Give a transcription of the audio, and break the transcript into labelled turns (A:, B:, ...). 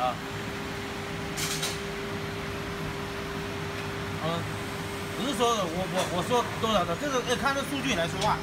A: 啊，嗯，不是说，我我我说多少的，这个要看这数据来说话。